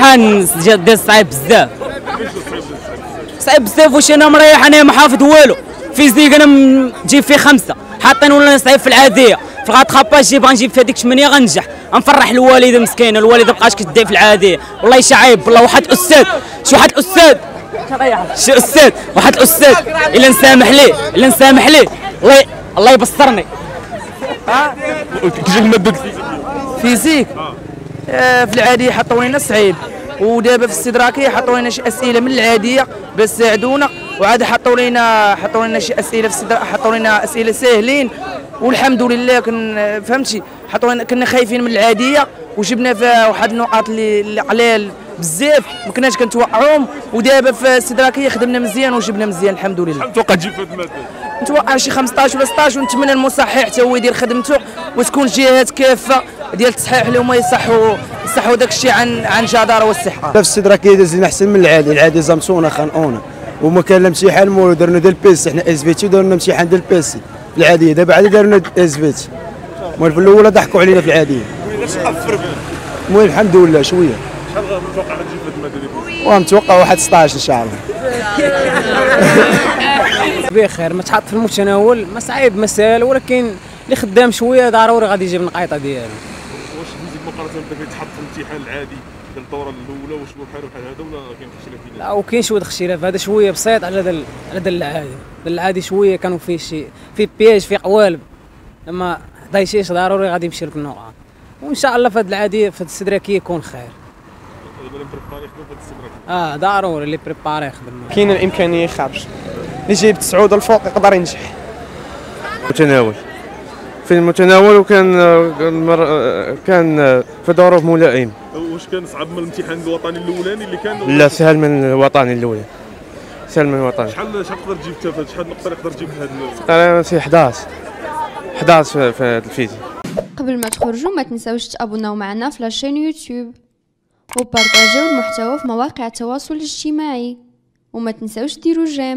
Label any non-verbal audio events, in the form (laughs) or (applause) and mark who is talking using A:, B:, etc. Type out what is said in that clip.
A: الامتحان ديال صعيب بزاف. صعيب بزاف واش أنا مريح أنا ما حافظ والو. فيزيك أنا نجيب فيه خمسة. حاطين ولا صعيب في العادية. في الغاتخاباج جيب غنجيب في هذيك 8 غنجح. غنفرح الوالده مسكينه الوالده مابقاش كتدعي في العادية. والله شعيب والله واحد الاستاذ شي واحد الاستاذ شي أستاذ؟ واحد الاستاذ إلا نسامح ليه إلا نسامح ليه. الله الله يبصرني.
B: كيجيك
C: فيزيك في العاديه حطوا لنا صعيب. ودابا في الاستدراكيه حطوا لنا شي أسئلة من العاديه باش يساعدونا. وعاد حطوا لنا حطوا لنا شي أسئلة في حطوا لنا أسئلة ساهلين. والحمد لله كن فهمتي؟ حطوا لنا كنا خايفين من العادية. وجبنا فيها واحد النقاط اللي قلال بزاف. ما كناش كنتوقعوهم. ودابا في الاستدراكيه خدمنا مزيان وجبنا مزيان الحمد لله.
B: توقع تجيب في الماده
C: نتوقع شي 15 ولا 16 ونتمنى المصحح حتى هو يدير خدمته. وتكون جهات كافة. ديال التصحيح اللي هما يصحوا يصحوا داك الشيء عن عن جدارة والصحة.
D: في الاستدراكيه دازنا أحسن من العادي. العادي زمسونا خانقونا وما كان لا امتحان مولو درنا ديال ال PC حنا SVT درنا امتحان ديال ال PC في العاديه دابا عاد درنا SVT المهم في الاولى ضحكوا علينا في العاديه المهم الحمد لله شوية.
B: شحال متوقع تجيب في ديال
D: ومتوقع واحد 16 إن شاء الله. (laughs)
A: بخير ما تحط في المتناول. ما صعيب مسائل ولكن اللي خدام شوية ضروري غادي يجيب النقيطة ديالو.
B: واش الفيزيك مقارنة بدا كيتحط في الامتحان العادي ديال الدورة الأولى؟ واش هو بحال بحال هذا ولا كاين اختلاف
A: لا وكاين شوية اختلاف هذا شوية بسيط على ذا على ذا العادي ذا العادي شوية. كانوا فيه شي في بياج في قوالب لما دايشيش ضروري؟ غادي يمشي لك النقعه وإن شاء الله في هذا العادي في هذا الاستدراكيه يكون خير. آه ضروري اللي préparé يخدم.
E: كاين الإمكانية يخرج اللي جايب تسعود الفوق يقدر ينجح.
F: متناول. في المتناول وكان المر... كان في ظروف ملائمه
B: واش كان صعب من الامتحان الوطني الأولاني اللي كان؟
F: لا سهل من الوطني الاولى سهل من الوطني.
B: شحال شحال تقدر تجيب هذا- شحال نقطة تقدر تجيب في هذا
F: تقريبا شي 11 11 في- في هذا ال physique
G: قبل ما تخرجوا ما تنساوش تابوناو معنا في la chaîne YouTube وبارطاجيو المحتوى في مواقع التواصل الاجتماعي. وما تنساوش ديروا جيم.